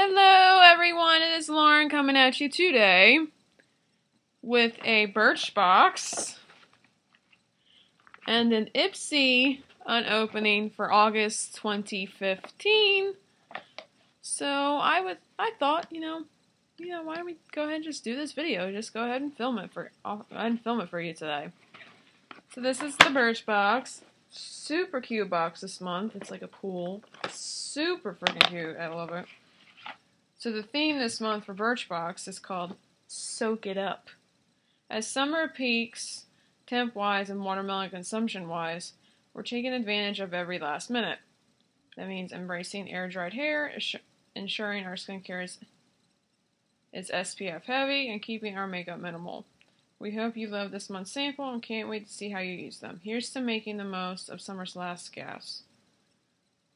Hello, everyone. It is Lauren coming at you today with a Birchbox and an Ipsy unopening for August 2015. So I would, I thought, you know, you know, why don't we go ahead and just do this video? Just go ahead and film it for, ahead and film it for you today. So this is the Birchbox. Super cute box this month. It's like a pool. Super freaking cute. I love it. So the theme this month for Birchbox is called Soak It Up. As summer peaks, temp wise and watermelon consumption wise, we're taking advantage of every last minute. That means embracing air dried hair, ensuring our skincare is, is SPF heavy, and keeping our makeup minimal. We hope you love this month's sample and can't wait to see how you use them. Here's to making the most of summer's last gasps.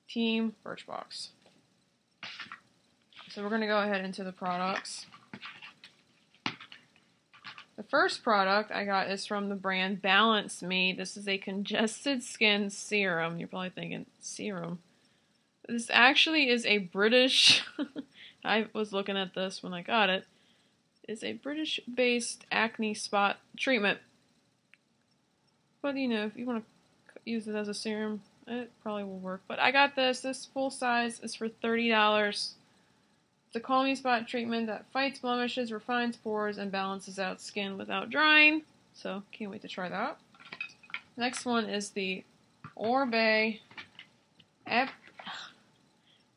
Team Birchbox. So we're going to go ahead into the products. The first product I got is from the brand Balance Me. This is a congested skin serum. You're probably thinking, serum? This actually is a British, I was looking at this when I got it, it's a British based acne spot treatment. But you know, if you want to use it as a serum, it probably will work. But I got this. This full size is for $30. The Calm Me Spot treatment that fights blemishes, refines pores, and balances out skin without drying. So, can't wait to try that. Next one is the Oribe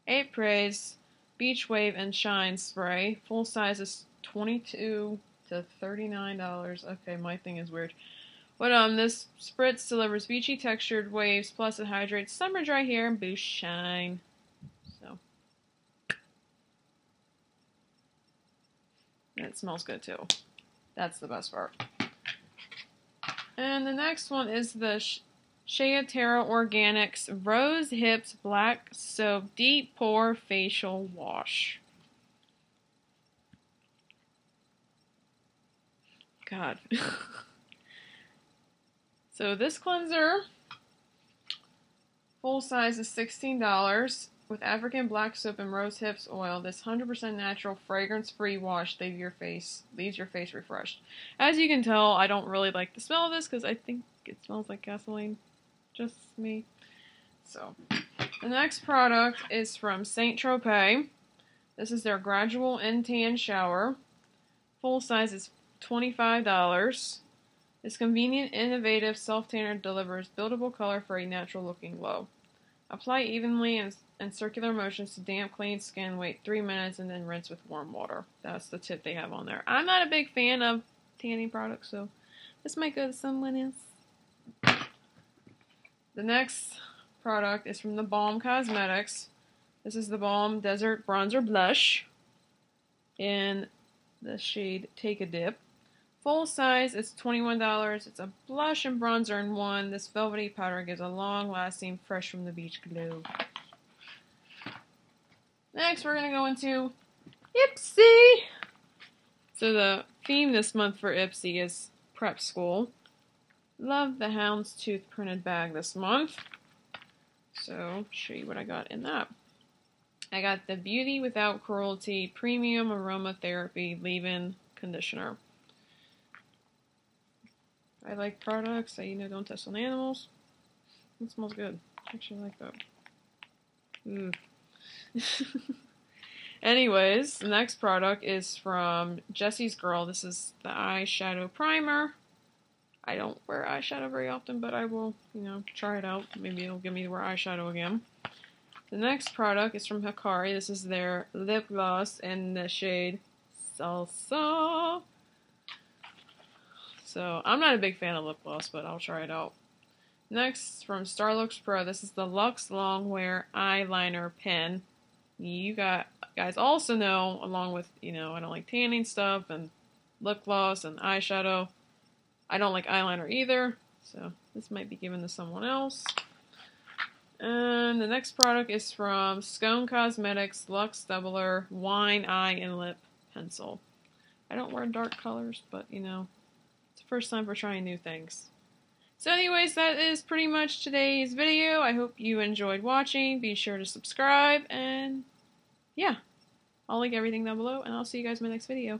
Apres Beach Wave and Shine Spray. Full size is 22 to $39. Okay, my thing is weird. But um, this spritz delivers beachy textured waves, plus it hydrates summer dry hair and boosts shine. It smells good too. That's the best part. And the next one is the Shea Terra Organics Rose Hips Black Soap Deep Pore Facial Wash. God. so this cleanser, full size is $16 with African black soap and rose hips oil, this 100% natural fragrance-free wash leaves your face leaves your face refreshed. As you can tell, I don't really like the smell of this because I think it smells like gasoline. Just me. So, the next product is from Saint Tropez. This is their Gradual N-Tan Shower. Full size is $25. This convenient, innovative self-tanner delivers buildable color for a natural-looking glow. Apply evenly and and circular motions to damp, clean skin. Wait three minutes and then rinse with warm water. That's the tip they have on there. I'm not a big fan of tanning products, so this might go to someone else. The next product is from the Balm Cosmetics. This is the Balm Desert Bronzer Blush in the shade Take a Dip. Full size, it's $21. It's a blush and bronzer in one. This velvety powder gives a long lasting, fresh from the beach glow. Next, we're going to go into Ipsy. So the theme this month for Ipsy is prep school. Love the houndstooth printed bag this month. So, show you what I got in that. I got the Beauty Without Cruelty Premium Aromatherapy Leave-In Conditioner. I like products that you know don't test on animals. It smells good. Actually, I like that. Ooh. Anyways, the next product is from Jesse's Girl. This is the eyeshadow primer. I don't wear eyeshadow very often, but I will, you know, try it out. Maybe it'll give me to wear eyeshadow again. The next product is from Hikari. This is their lip gloss in the shade Salsa. So, I'm not a big fan of lip gloss, but I'll try it out. Next, from Starlooks Pro, this is the Luxe Longwear Eyeliner Pen you got guys also know, along with, you know, I don't like tanning stuff and lip gloss and eyeshadow. I don't like eyeliner either, so this might be given to someone else. And the next product is from Skone Cosmetics Luxe Doubler Wine Eye and Lip Pencil. I don't wear dark colors, but you know, it's the first time for trying new things. So anyways, that is pretty much today's video. I hope you enjoyed watching. Be sure to subscribe and yeah. I'll link everything down below, and I'll see you guys in my next video.